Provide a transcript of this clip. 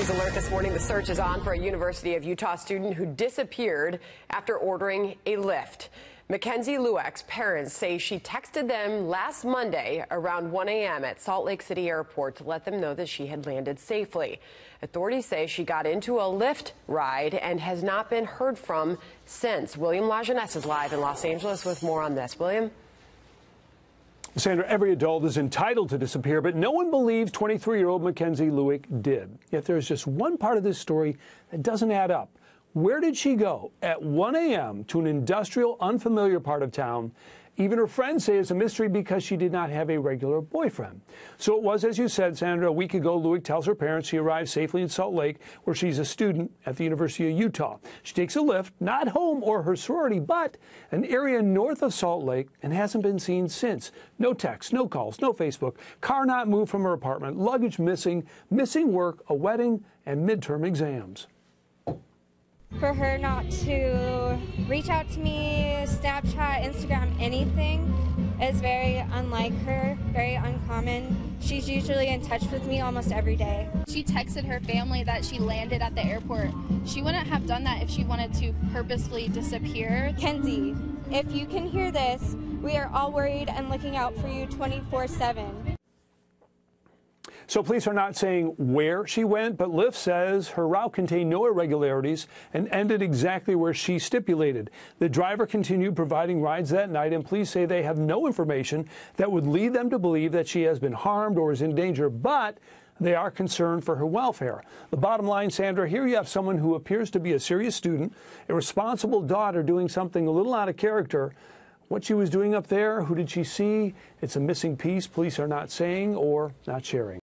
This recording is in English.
News alert this morning. The search is on for a University of Utah student who disappeared after ordering a Lyft. Mackenzie Lueck's parents say she texted them last Monday around 1 a.m. at Salt Lake City Airport to let them know that she had landed safely. Authorities say she got into a Lyft ride and has not been heard from since. William Lajeunesse is live in Los Angeles with more on this. William? Sandra, every adult is entitled to disappear, but no one believes 23 year old Mackenzie Lueck did. Yet there's just one part of this story that doesn't add up. Where did she go at 1 a.m. to an industrial, unfamiliar part of town even her friends say it's a mystery because she did not have a regular boyfriend. So it was, as you said, Sandra, a week ago, Lueck tells her parents she arrived safely in Salt Lake, where she's a student at the University of Utah. She takes a Lyft, not home or her sorority, but an area north of Salt Lake, and hasn't been seen since. No texts, no calls, no Facebook, car not moved from her apartment, luggage missing, missing work, a wedding, and midterm exams for her not to reach out to me, Snapchat, Instagram, anything is very unlike her, very uncommon. She's usually in touch with me almost every day. She texted her family that she landed at the airport. She wouldn't have done that if she wanted to purposefully disappear. Kenzie, if you can hear this, we are all worried and looking out for you 24 7. So police are not saying where she went, but Lyft says her route contained no irregularities and ended exactly where she stipulated. The driver continued providing rides that night, and police say they have no information that would lead them to believe that she has been harmed or is in danger, but they are concerned for her welfare. The bottom line, Sandra, here you have someone who appears to be a serious student, a responsible daughter doing something a little out of character. What she was doing up there, who did she see? It's a missing piece police are not saying or not sharing.